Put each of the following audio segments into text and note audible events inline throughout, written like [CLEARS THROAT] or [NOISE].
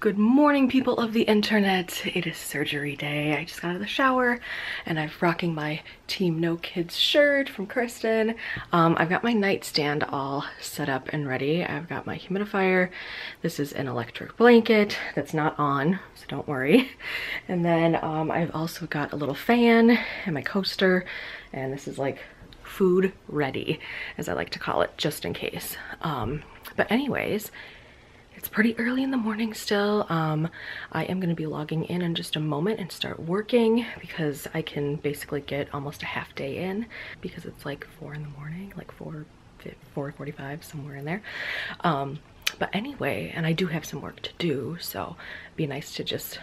Good morning, people of the internet. It is surgery day. I just got out of the shower and I'm rocking my Team No Kids shirt from Kristen. Um, I've got my nightstand all set up and ready. I've got my humidifier. This is an electric blanket that's not on, so don't worry. [LAUGHS] And then um, I've also got a little fan and my coaster, and this is like food ready, as I like to call it, just in case. Um, but anyways, it's pretty early in the morning still. Um, I am going to be logging in in just a moment and start working because I can basically get almost a half day in because it's like 4 in the morning, like 4, 4.45, somewhere in there. Um, but anyway, and I do have some work to do, so be nice to just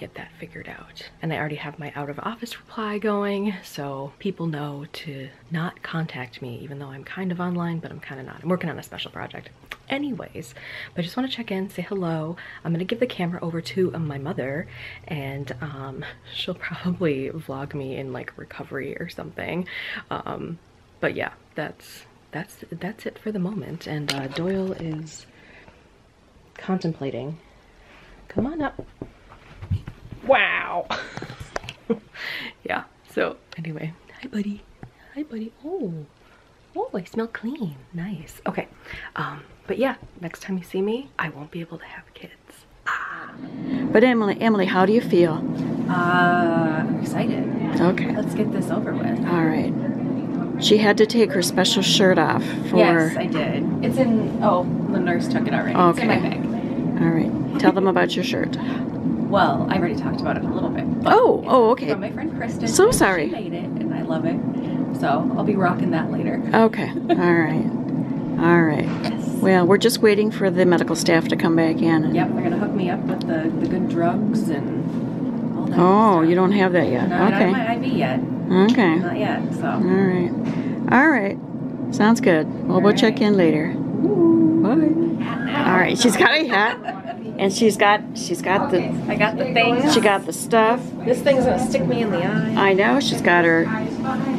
get that figured out. And I already have my out of office reply going, so people know to not contact me, even though I'm kind of online, but I'm kind of not. I'm working on a special project. Anyways, but I just want to check in, say hello. I'm gonna give the camera over to my mother and um, [LAUGHS] she'll probably vlog me in like recovery or something. Um, but yeah, that's that's that's it for the moment. And uh, Doyle is contemplating. Come on up. Wow. [LAUGHS] yeah, so anyway, hi buddy. Hi buddy. Oh, oh, I smell clean. Nice. Okay, um, but yeah, next time you see me, I won't be able to have kids. Ah. But Emily, Emily, how do you feel? Uh, I'm excited. Okay. Let's get this over with. All right. She had to take her special shirt off for... Yes, I did. It's in, oh, the nurse took it already. Okay. It's in my bag. All right. Tell them about your shirt. Well, I already talked about it a little bit. Oh, oh, okay. From my friend Kristen. So sorry. She made it, and I love it. So I'll be rocking that later. Okay. All right. All right. Yes. Well, we're just waiting for the medical staff to come back in. Yep, they're gonna hook me up with the, the good drugs and all that. Oh, you don't have that yet. No, okay. not my IV yet. Okay. Not yet. So. All right. All right. Sounds good. Well, All we'll check in later. Bye. All right. She's got a hat, [LAUGHS] and she's got she's got the I got the thing. she got the stuff. This thing's gonna stick me in the eye. I know she's got her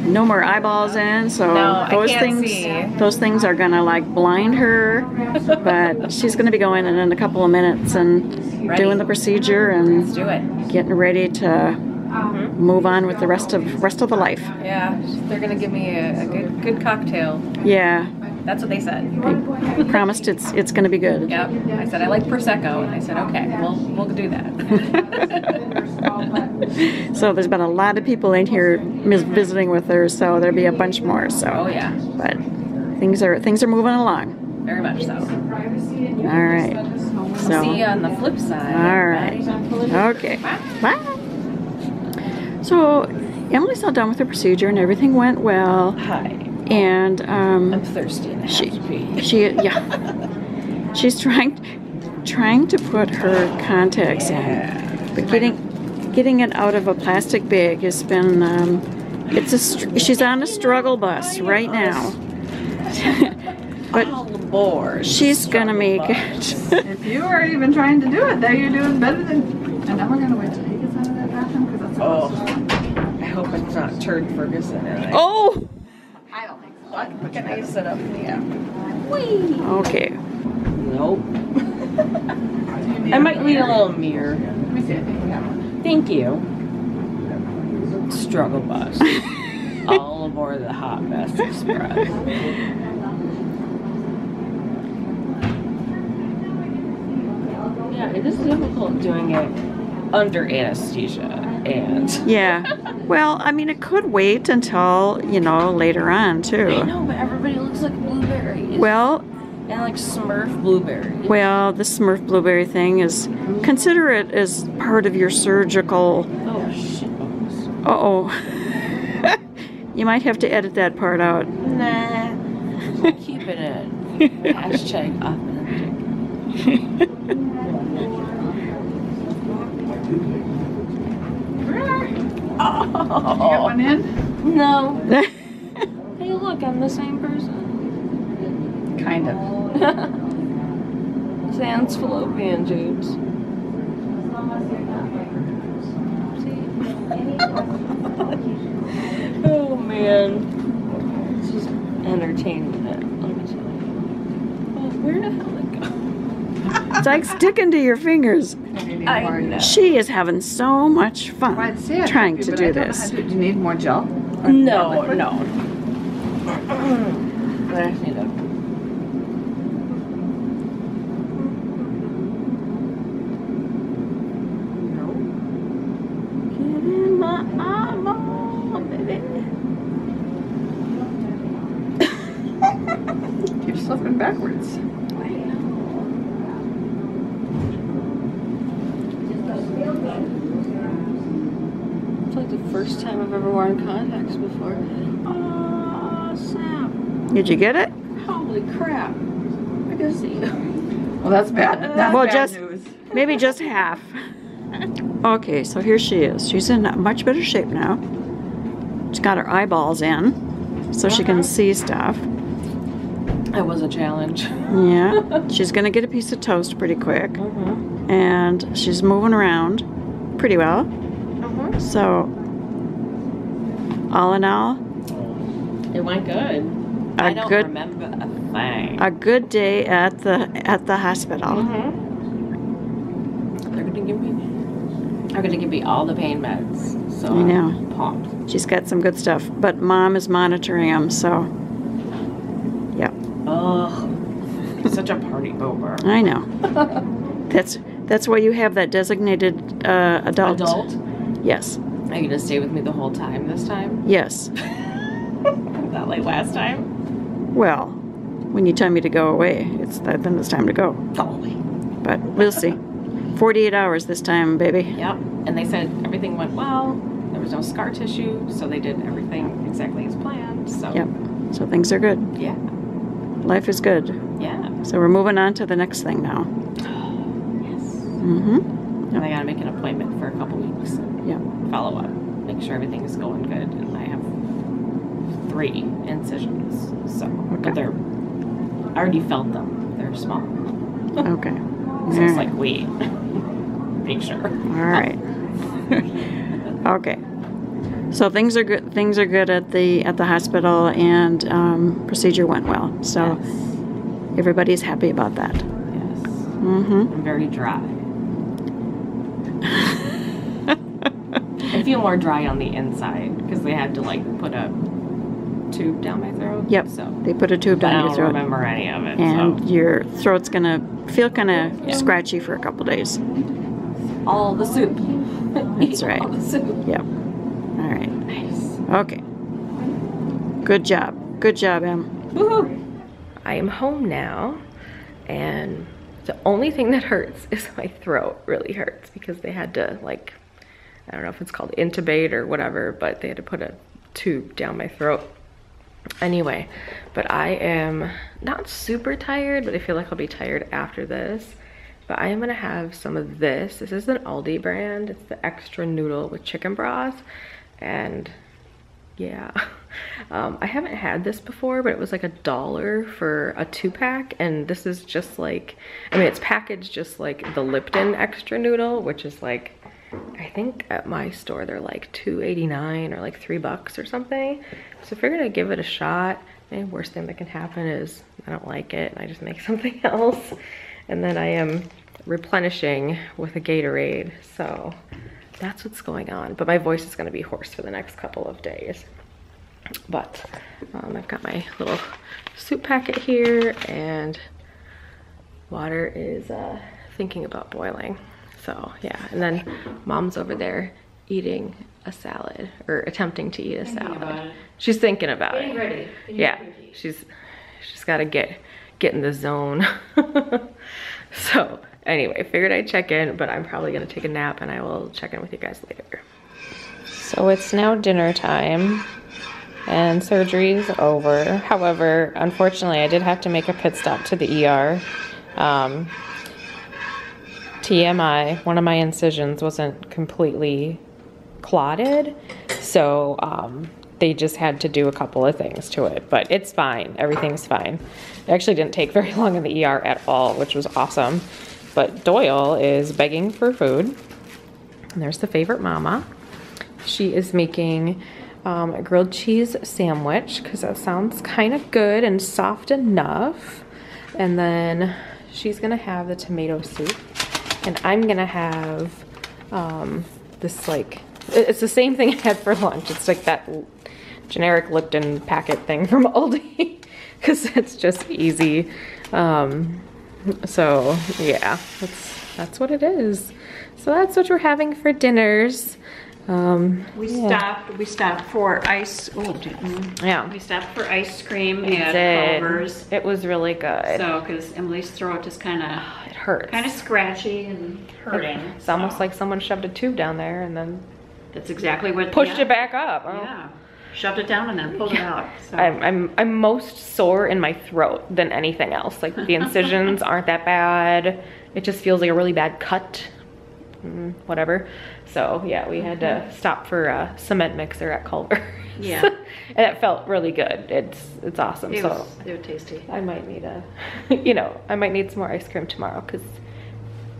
no more eyeballs in, so No, those things see. those things are gonna like blind her. [LAUGHS] but she's gonna be going in in a couple of minutes and Ready. doing the procedure and do it. getting ready to mm-hmm. move on with the rest of rest of the life. Yeah, they're gonna give me a, a good good cocktail. Yeah, That's what they said. they promised it's it's gonna be good. Yep. I said I like prosecco, and I said okay, we'll we'll do that. [LAUGHS] So there's been a lot of people in here mis- visiting with her, so there'll be a bunch more. So, oh yeah, but things are things are moving along. very much so. All right. So. See you on the flip side. All right. Okay. Bye. So Emily's all done with her procedure and everything went well. Hi. And I'm um, thirsty and I she, have to pee. she, yeah, [LAUGHS] she's trying, trying to put her contacts in, but getting, getting it out of a plastic bag has been, um, it's a, she's on a struggle bus right now. [LAUGHS] but aboard. she's gonna make it. [LAUGHS] If you are even trying to do it, there you're doing better than. And now we're gonna wait till he gets out of that bathroom because that's Oh. I hope it's not Turd Ferguson in it. oh. I don't think so. Look at I sit up. Yeah. Okay. Nope. [LAUGHS] I might need a little mirror. Let me see. I think we have one. Thank you. Struggle bus. [LAUGHS] All aboard the Hot Mess Express. Yeah, it is difficult doing it under anesthesia and. Yeah. Well, I mean, it could wait until, you know, later on, I too. know, but everybody looks like blueberries. Well, and like Smurf blueberries. well, the Smurf blueberry thing is, consider it as part of your surgical. Oh shit. Uh oh. [LAUGHS] you might have to edit that part out. Nah. Keep it in. [LAUGHS] Hashtag authentic. [LAUGHS] You got one in? No. [LAUGHS] Hey, look, I'm the same person. Kind of. [LAUGHS] Sans fallopian tubes. [LAUGHS] oh man. This is entertainment. Let me tell you. Oh, where the hell did it go? It's like sticking to your fingers. I know. She is having so much fun Well, I'd say I'd trying to do this. Do you need more gel? No, no. [CLEARS THROAT] But I just need to. Get in my arm, oh. [LAUGHS] Keep slipping backwards. It's like the first time I've ever worn contacts before. Oh, Sam. Did you get it? Holy crap. I can see you. Well, that's bad. That's Well, bad just- news. Maybe just half. Okay, so here she is. She's in much better shape now. She's got her eyeballs in so she can see stuff. That was a challenge. Yeah, [LAUGHS] she's gonna get a piece of toast pretty quick. Mm-hmm. And she's moving around pretty well. Mm-hmm. So, all in all, It went good. A I don't good- remember a thing. a good day at the at the hospital. Mm-hmm. They're gonna give me. They're gonna give me all the pain meds. So I know. I'm pumped. She's got some good stuff, but mom is monitoring them, so yeah, Ugh. Such a party boomer. I know. [LAUGHS] That's that's why you have that designated uh, adult. Adult. Yes, Are you gonna stay with me the whole time this time? [LAUGHS] yes. Not like last time. Well, when you tell me to go away, it's that then it's time to go. But we'll see. 48 hours this time, baby. Yep. And they said everything went well. There was no scar tissue, so they did everything exactly as planned. So Yep. So things are good. yeah, Life is good. yeah. So we're moving on to the next thing now. [GASPS] Yes. Mm-hmm. And I gotta make an appointment for a couple weeks. Yeah. Follow up. Make sure everything is going good. And I have three incisions. So Okay. but they're I already felt them. They're small. Okay. [LAUGHS] So All it's right. like wait. [LAUGHS] Make sure. All right. [LAUGHS] okay. So things are good. Things are good at the at the hospital, and um, procedure went well. So Yes. everybody's happy about that. Yes. Mm-hmm. I'm very dry. I feel more dry on the inside because they had to like put a tube down my throat. Yep. So They put a tube I down your don't throat, remember any of it. and so your throat's gonna feel kind of Yeah. scratchy for a couple days. all the soup. That's [LAUGHS] right. All the soup. Yep. All right. Nice. Okay. Good job. Good job, Em. Woohoo! I am home now, and the only thing that hurts [LAUGHS] is my throat really hurts because they had to like, I don't know if it's called intubate or whatever, but they had to put a tube down my throat. Anyway, but I am not super tired, but I feel like I'll be tired after this. But I am gonna have some of this. This is an Aldi brand. It's the extra noodle with chicken broth. And yeah, [LAUGHS] um, I haven't had this before, but it was like a dollar for a two pack. And this is just like, I mean, it's packaged just like the Lipton extra noodle, which is like, I think at my store they're like 2.89 or like three bucks or something. So if you're gonna give it a shot, the worst thing that can happen is I don't like it and I just make [LAUGHS] something else. And then I am replenishing with a Gatorade. So that's what's going on. But my voice is gonna be hoarse for the next couple of days. But um, I've got my little soup packet here and water is uh, thinking about boiling. So yeah, and then mom's over there eating a salad or attempting to eat a salad. She's thinking about it. ready. Yeah, she's she's got to get get in the zone. [LAUGHS] so anyway, figured I'd check in, but I'm probably gonna take a nap and I will check in with you guys later. So it's now dinner time and surgery's over. However, unfortunately, I did have to make a pit stop to the ER. Um, TMI, one of my incisions wasn't completely clotted, so um, they just had to do a couple of things to it, but it's fine. Everything's fine. It actually didn't take [LAUGHS] very long in the ER at all, which was awesome. But Doyle is begging for food. And there's the favorite mama. She is making um, a grilled cheese sandwich because that sounds kind of good and soft enough. And then she's gonna have the tomato soup and I'm gonna have um, this like, it's the same thing [LAUGHS] I had for lunch. It's like that generic Lipton packet thing from [LAUGHS] Aldi because it's just easy. Um, so yeah, that's, that's what it is. So that's what we're having for dinners. Um, We yeah. stopped, we stopped for ice, oh. Yeah. we stopped for ice cream We at. Culver's. It was really good. So, because Emily's throat is kind of, it hurts. kind of scratchy and hurting. It's almost like someone shoved a tube down there and then That's exactly what. pushed yeah. it back up. Oh. Yeah, shoved it down and then pulled it out. So. I'm, I'm I'm most sore in my throat than anything else. Like the incisions [LAUGHS] aren't that bad. It just feels like a really bad cut. Mm, whatever. So yeah, we had to stop for a cement mixer at Culver. Yeah. [LAUGHS] and it felt really good. It's it's awesome. It so was, they were tasty. I might need a, [LAUGHS] you know, I might need some more ice cream tomorrow because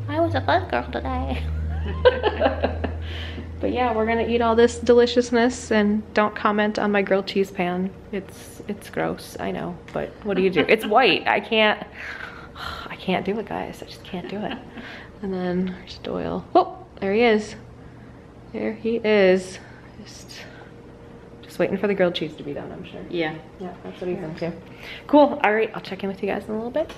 I was a fun girl today. [LAUGHS] but yeah, we're gonna eat all this deliciousness and don't comment on my grilled cheese pan. It's it's gross, I know, but what do you do? It's white. I can't. [SIGHS] I can't do it, guys. I just can't do it. And then there's Doyle. Oh, there he is. There he is. Just, just waiting for the grilled cheese to be done. I'm sure. Yeah. Yeah, that's what he's into. Cool. All right, I'll check in with you guys in a little bit.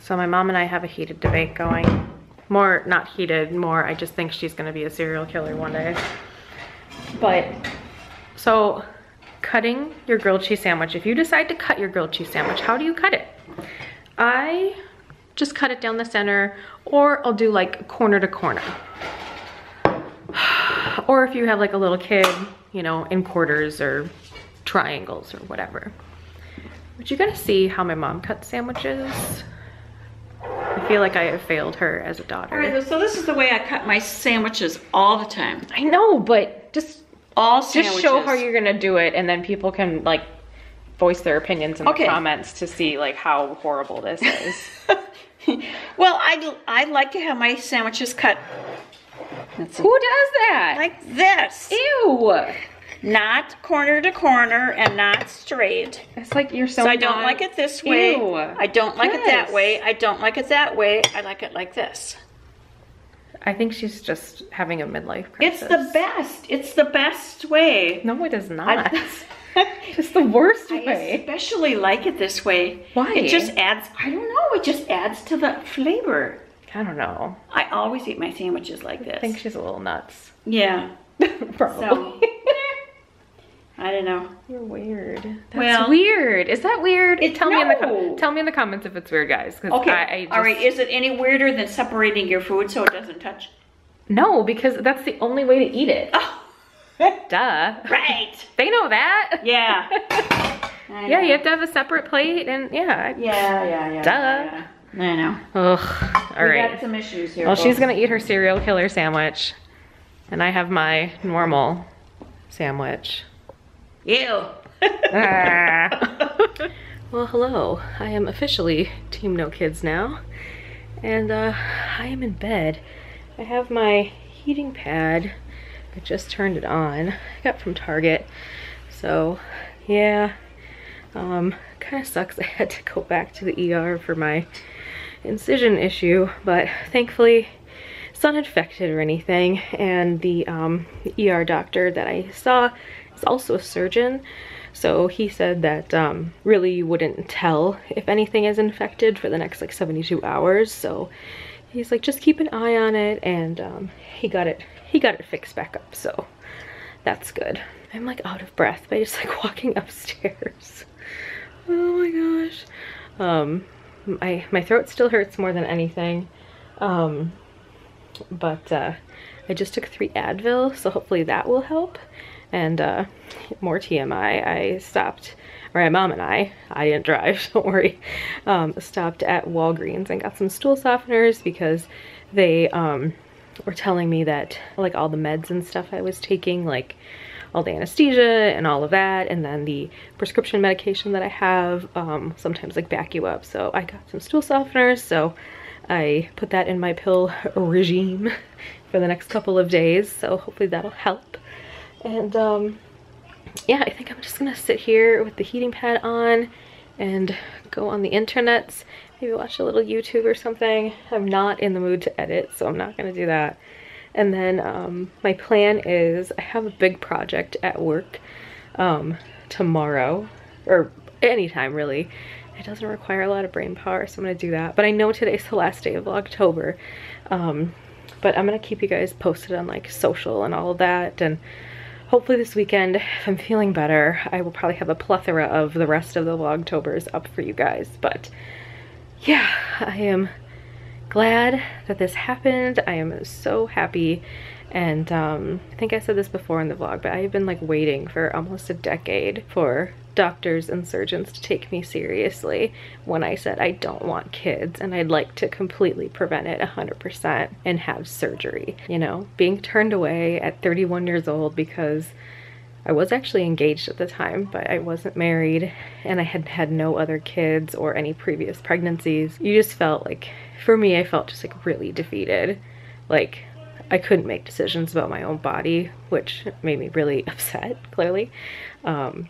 So my mom and I have a heated debate going. More, not heated, more I just think she's gonna be a serial killer one day. But, so cutting your grilled cheese sandwich, if you decide to cut your grilled cheese sandwich, how do you cut it? I just cut it down the center or I'll do like corner to corner. Or if you have like a little kid, you know, in quarters or triangles or whatever. But you gotta see how my mom cuts sandwiches. I feel like I have failed her as a daughter. All right, so this is the way I cut my sandwiches all the time. I know, but just All sandwiches. just show how you're gonna do it and then people can like voice their opinions in Okay. the comments to see like how horrible this is. [LAUGHS] well, I, I like to have my sandwiches cut. Let's see. Who does that? Like this. Ew. Not corner to corner and not straight. It's like you're so So I don't not- like it this way. Ew. I don't like it that way. I don't like it that way. I like it like this. I think she's just having a midlife crisis. It's the best. It's the best way. No, it is not. I- [LAUGHS] it's the worst I way. especially like it this way. Why? It just adds, I don't know, it just adds to the flavor. I don't know. I always eat my sandwiches like this. I think she's a little nuts. yeah. [LAUGHS] Probably. So, I don't know. You're weird. That's Well- weird. Is that weird? It- tell me in the tell me in the comments if it's weird, guys. Okay. I, I just, All right. Is it any weirder than separating your food so it doesn't touch? No, because that's the only way to eat it. Oh, [LAUGHS] Duh. right. They know that. Yeah. [LAUGHS] Yeah, know. you have to have a separate plate and yeah. Yeah, yeah, yeah. Duh. yeah. I know. Ugh. All we right. got some issues here. Well, she's gonna eat her serial killer sandwich, and I have my normal sandwich. Ew. Ah. [LAUGHS] well, hello. I am officially Team No Kids now, and uh, I am in bed. I have my heating pad. I just turned it on. I got from Target. So, yeah. Um, kind of sucks. [LAUGHS] I had to go back to the ER for my incision issue, but thankfully it's not infected or anything. And the um, ER doctor that I saw is also a surgeon. So he said that um, really you wouldn't tell if anything is infected for the next like 72 hours. So he's like, just keep an eye on it. And um, he got it, he got it fixed back up. So that's good. I'm like out of breath by just like [LAUGHS] walking upstairs. Oh my gosh. Um, my, my throat still hurts more than anything. Um, but uh, I just took three Advil, so hopefully that will help. And uh, more TMI, I stopped, or my mom and I, I didn't drive, [LAUGHS] don't worry, um, stopped at Walgreens and got some stool softeners because they um, were telling me that like all the meds and stuff I was taking, like all the anesthesia and all of that, and then the prescription medication that I have um, sometimes like back you up. So I got some stool softeners, so I put that in my pill [LAUGHS] regime [LAUGHS] for the next couple of days. So hopefully that'll help. And um, yeah, I think I'm just gonna sit here with the heating pad on and go on the internets maybe watch a little YouTube or something. I'm not in the mood to edit, so I'm not gonna do that. And then um, my plan is I have a big project at work um, tomorrow, or anytime really. It doesn't require a lot of brain power, so I'm gonna do that. But I know today's the last day of October. Um, but I'm gonna keep you guys posted on like social and all of that. And hopefully this weekend, if I'm feeling better, I will probably have a plethora of the rest of the Vlogtobers up for you guys. But yeah, I am glad that this happened. I am so happy. And um, I think I said this before in the vlog, but I've been like waiting for almost a decade for doctors and surgeons to take me seriously when I said I don't want kids and I'd like to completely prevent it 100% and have surgery. You know, being turned away at 31 years old because I was actually engaged at the time, but I wasn't married and I had had no other kids or any previous pregnancies. You just felt like, for me, I felt just like really defeated. Like, I couldn't make decisions about my own body, which made me really [LAUGHS] upset, clearly. Um,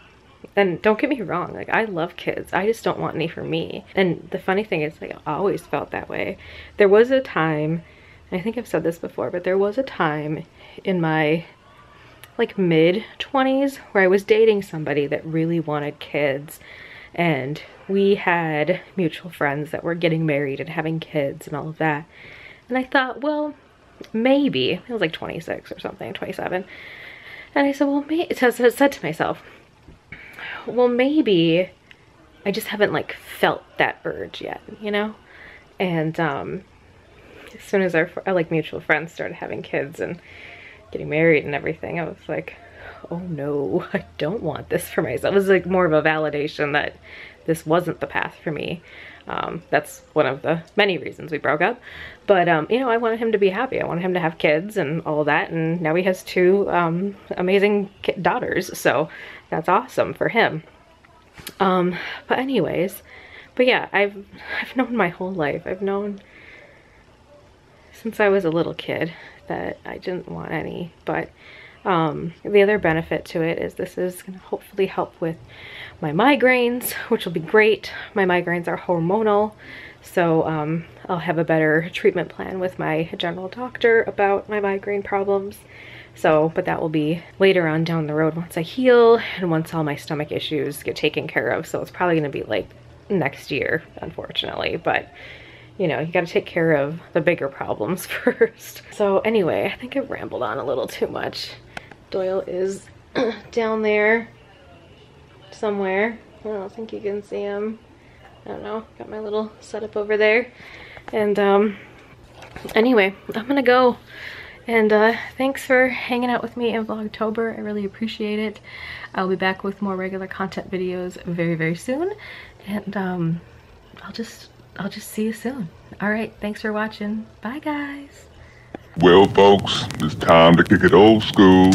and don't get me wrong, like I love kids. I just don't want any for me. And the funny thing is like I always felt that way. There was a time, I think I've said this before, but there was a time in my like mid 20s where I was dating somebody that really wanted kids and we had mutual friends that were getting married and having kids and all of that. And I thought, well, maybe, I was like 26 or something, 27. And I said, well, maybe, so I said to myself, well, maybe I just haven't like felt that urge yet, you know? And um, as soon as our, our like mutual friends started having kids and getting married and everything, I was like, oh no, [LAUGHS] I don't want this for myself. It was like more of a validation that this wasn't the path for me. Um, that's one of the many reasons we broke up. But, um, you know, I wanted him to be happy. I wanted him to have kids and all that. And now he has two um, amazing daughters. So that's awesome for him. Um, but anyways, but yeah, I've, I've known my whole life. I've known since I was a little kid that I didn't want any. But um, the other benefit to it is this is going to hopefully help with my migraines, which will be great. My migraines are hormonal, so um, I'll have a better treatment plan with my general doctor about my migraine problems. So, but that will be later on down the road once I heal and once all my stomach issues get taken care of. So it's probably going to be like next year, unfortunately. But you know, you got to take care of the bigger problems [LAUGHS] first. So anyway, I think I've rambled on a little too much. Doyle is [CLEARS THROAT] down there somewhere. I don't think you can see him. I don't know, got my little setup over there. And um, anyway, I'm gonna go. And uh, thanks for hanging out with me in Vlogtober. I really appreciate it. I'll be back with more regular content videos very, very soon. And um, I'll just, I'll just see you soon. All right, thanks for watching. Bye, guys. Well, folks, it's time to kick it old school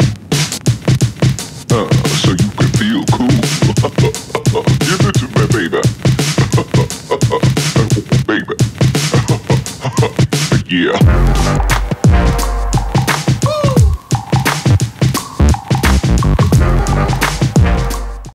so you can feel cool. [LAUGHS] Give it to me, baby.